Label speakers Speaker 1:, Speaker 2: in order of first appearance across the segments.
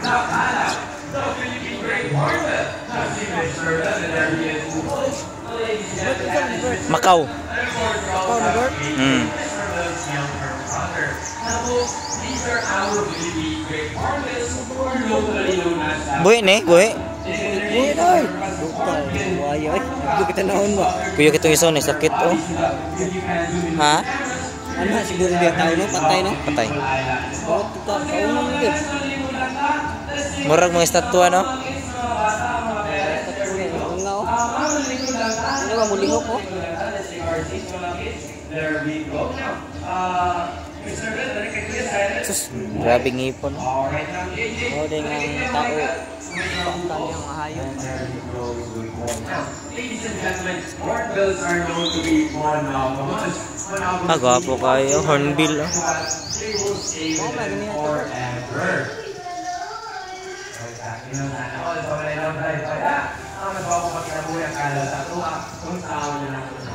Speaker 1: Rainforest. Now, Hannah, the Philippine Great Hornet. Now, see Mr. and there he is. Ladies and gentlemen,
Speaker 2: Macau.
Speaker 1: Macau
Speaker 3: na, Bert?
Speaker 2: Mm.
Speaker 1: These are our Philippine Great Hornets, or locally known as
Speaker 2: Buhi ni, buhi.
Speaker 3: Uy, ay! Bukta, buhaya ay. Hindi kita naon ba?
Speaker 2: Kuya kitong iso ni sakit oh. Ha?
Speaker 3: Ano na, siguro dia tao no? Patay no?
Speaker 2: Patay.
Speaker 3: Bakit kita tao no? Hindi.
Speaker 2: Murag mga estatwa no?
Speaker 3: Ano ba,
Speaker 1: recognize silence.
Speaker 2: Sus, grabe ngipon.
Speaker 3: O, din ang tao. Paktan yung ahayop.
Speaker 1: Ladies and gentlemen, hornbills are known to be one of the most one of the
Speaker 2: Ah, gwapo kayo. Hornbill oh.
Speaker 1: They will stay with them forever. Exactly. Yun na. Ako, ito na lang tayo kaya. Ang nagbago pa kinabuhi ang kala sa tuwa kung saan na ito.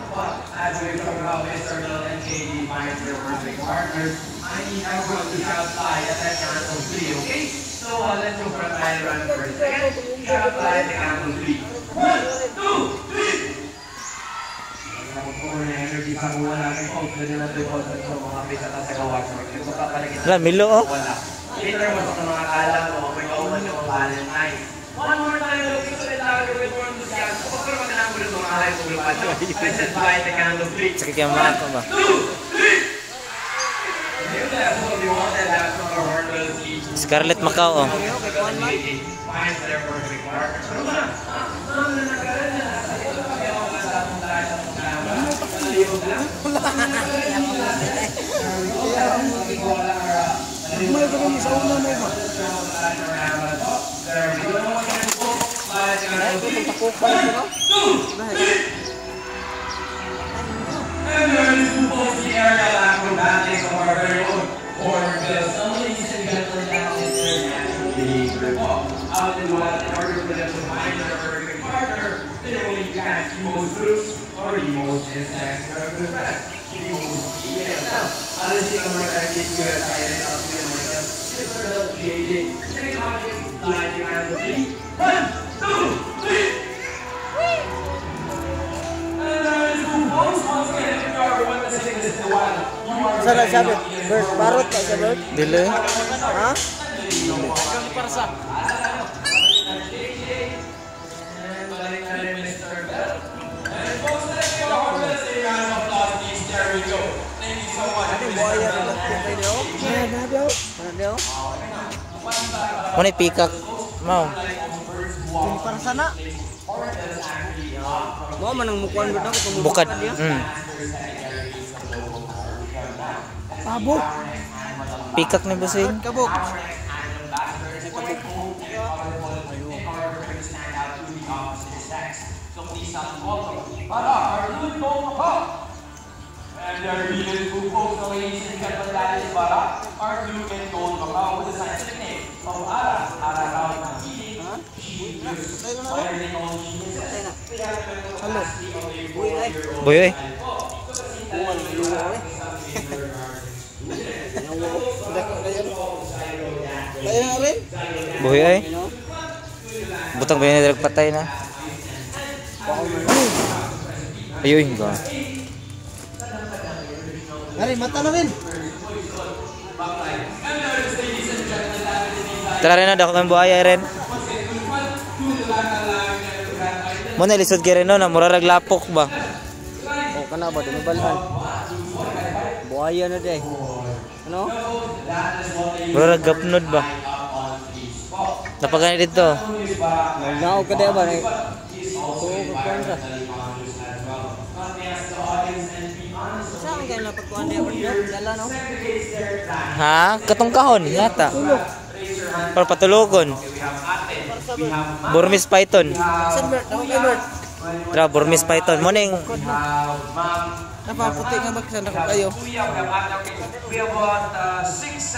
Speaker 1: As we talk about Mr. Mill and KD finds their perfect partners, I need everyone to shout fly at that count of three, okay? So let's go for a trial run first. Again, shout fly at the count of three. One, two, three! Sa sa sa
Speaker 2: Wala, milo oh.
Speaker 1: wala. Later mo sa mga kala mo, yang lain. Mohon mengenai
Speaker 2: lebih Macau. Oh.
Speaker 3: Ay, ito takok pa rin no?
Speaker 1: And there is supposed the aerial acrobatics of our very own Hornbill. So ladies and gentlemen, that is their natural behavior. Out in the wild, in order for them to find their perfect partner, they only catch most fruits or most insects that are good friends. Most email. Now, alam siya kung mga kagit ko yung kaya rin ako with me. One, two, three.
Speaker 3: Sana sabi, Bert, barot pa siya, Bert?
Speaker 2: Dili.
Speaker 3: Ha?
Speaker 1: Dili. Para sa. Dile. we. Thank you so much.
Speaker 3: Ano?
Speaker 2: Muna pikak. Mau.
Speaker 3: Yung para sana. Mo man ang mukuan mo daw kung
Speaker 2: Bukad. Mm.
Speaker 3: Pabok.
Speaker 2: Pikak ni Busing.
Speaker 3: Kabok.
Speaker 1: And their beautiful folks, so ladies that is Bara, our blue and gold Macau with the scientific name of Ara, Ara Rao Nakili, genius. Why are they called geniuses? They have the mental capacity of a four-year-old
Speaker 2: Boy,
Speaker 3: eh.
Speaker 2: Buhi ay. Butang ba yun na patay na? Ayun ka.
Speaker 3: Ari, mata na rin.
Speaker 2: Tara rin na, dako kang buhaya rin. Muna lisod ka rin no, na murarag lapok ba?
Speaker 3: O, kana ba? Dumibalhan. Buhaya na day. Ano?
Speaker 2: Murarag gapnod ba? Napagani dito.
Speaker 3: Nagnaog ka day ba? Oo, kakuan ka. Saan kayo napagkuhan day? Dala no?
Speaker 2: Ha? Katong kahon, yata. Para patulogon. Burmese python. Tra, Burmese Python.
Speaker 1: Have Ma'am.
Speaker 3: Napaputi nga magkasana ko kayo.
Speaker 1: Kuya, we have Ate. Okay. We have about uh, six,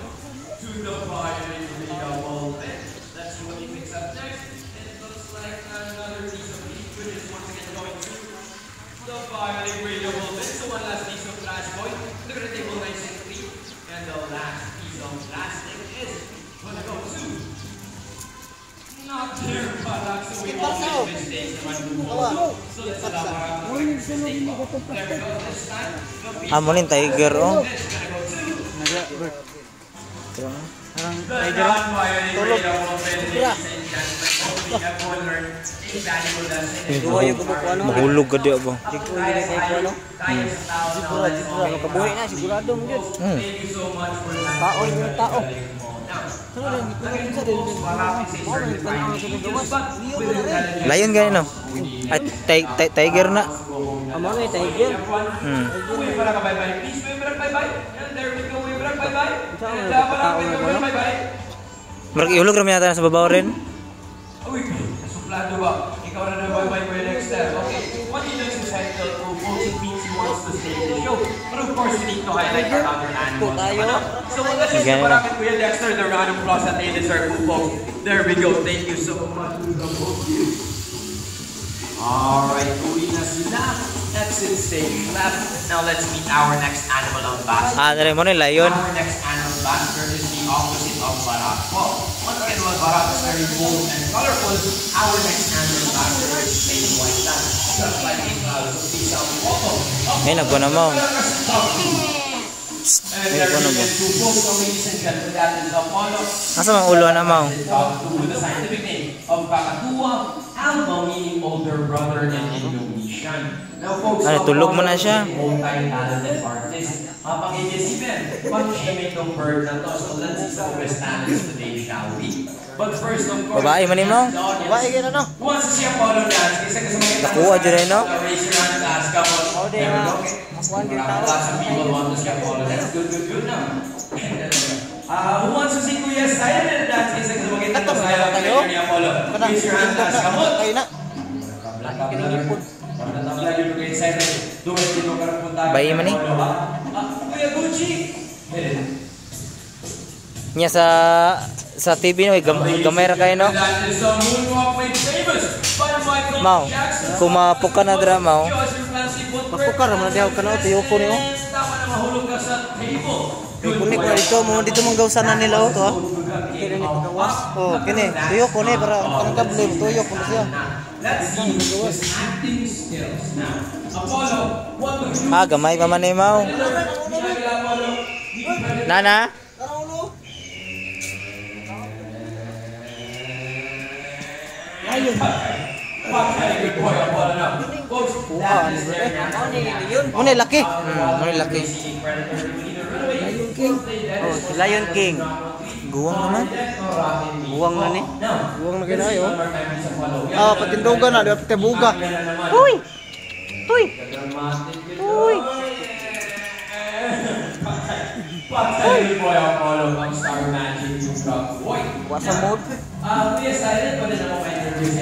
Speaker 1: to the biodegradable bin. Let's see what he picks up next. It looks like uh, another piece of leaf, which is once again going to the biodegradable bin. So one last piece of trash boy. Look at the table nice and clean. And the last piece of plastic is gonna go to not their product. So we all make mistakes naman po. So let's allow our mistake. There we go. This time, the piece
Speaker 2: morning tiger
Speaker 1: is gonna go to
Speaker 3: Parang
Speaker 1: the non-biodegradable bin. Ladies and gentlemen, hopefully everyone learned a valuable lesson.
Speaker 3: Duwa yung kubo ko ano.
Speaker 2: Mahulog gadi ako.
Speaker 3: Dito yung kay ko ano. Siguro, siguro. Makabuhay na, sigurado mo yun.
Speaker 2: Hmm.
Speaker 1: Thank you so much for that.
Speaker 3: Tao yung tao. Ito na.
Speaker 2: Lion gani no. Ay ti- ti- tiger na.
Speaker 3: Amo nga, tiger.
Speaker 2: Hmm.
Speaker 1: Uy, para ka bye-bye. Please, uy, para bye-bye. And there we go,
Speaker 2: Marag ihulog ra yata sa babaw rin.
Speaker 1: Uy, suplado ba? Ikaw na na bye-bye, Kuya Dexter. Okay, what he does is title to Bones means he wants to stay in the show. But of course, we need to highlight our other animals.
Speaker 3: tayo.
Speaker 1: So just
Speaker 2: Ganun.
Speaker 1: para kay Kuya Dexter the round of applause that they deserve, folks. There we go. Thank you so much to the both of you. Alright, uwi na sila. Exit stage left. Now let's meet our next animal ambassador.
Speaker 2: Ah, dere mo ni lion.
Speaker 1: Our next animal ambassador is the opposite of Barak. Well, once again, while Barak is very bold and colorful, our next animal ambassador is plain white land. Just like please help me welcome.
Speaker 2: Ay nagkuha na mo. Ay,
Speaker 1: there
Speaker 2: ano
Speaker 1: we
Speaker 2: ba?
Speaker 1: go. Two folks, so ladies and gentlemen, that is Apollo.
Speaker 2: Asa mang ulo na mo?
Speaker 1: To the scientific name of Kakatua, Alma, meaning older brother in Indonesian.
Speaker 2: Ay, tulog mo na siya.
Speaker 1: Multi-talented artist. Mapang-iisipin, pag-shaming ng bird na to. So let's see some talents today, shall we? But first, of course,
Speaker 2: Babae man ni mo?
Speaker 1: the audience
Speaker 3: Babae na no.
Speaker 1: who wants to see Apollo dance. Isa ka sa mga
Speaker 2: Nakuha dyan eh, no?
Speaker 1: Raise your hand and ask Apollo.
Speaker 3: Oh,
Speaker 1: There we go.
Speaker 3: Tao.
Speaker 1: Lots of people want to see Apollo dance. Good, good, good now. Uh, who wants to see Kuya Silent dance? Isa ka sa mga
Speaker 3: Kato,
Speaker 1: sa
Speaker 3: meron tayo?
Speaker 1: ni Apollo. Raise your hand and ask Apollo.
Speaker 3: Kayo na.
Speaker 2: Bayi man eh.
Speaker 1: Ah, Kuya Gucci.
Speaker 2: Nya sa sa TV no gam, gamay ra kayo no. Mau.
Speaker 1: Jackson.
Speaker 2: Kung mapok ka na dra mau.
Speaker 3: Mapukar, man diyaw ka na. Tuyo ko
Speaker 1: ka table.
Speaker 3: Kay kunik ko dito mo dito mong gawsanan nila oh to. ah. Kini ni pagawas. Oh, kini. Tuyo ko ni para kanang kable tuyo ko na siya.
Speaker 1: Let's see his acting skills now. Apollo, what would you
Speaker 2: Ah, gamay pa man.
Speaker 1: Apollo?
Speaker 2: Nana.
Speaker 1: Okay, good boy, Apollo now. Folks, that is their natural
Speaker 3: Mo ni laki.
Speaker 2: Mo laki.
Speaker 3: Oh, si Lion King.
Speaker 2: Guwang naman.
Speaker 3: Buwang na ni. Buwang na kinayo.
Speaker 1: Ah,
Speaker 3: Ah, patindugan na, di pa buga. Uy. Uy. Uy.
Speaker 1: Patay good boy, Apollo, ang star magic yung drop boy.
Speaker 3: Wasa mood.
Speaker 1: Ah, yes, I didn't put it in my introduce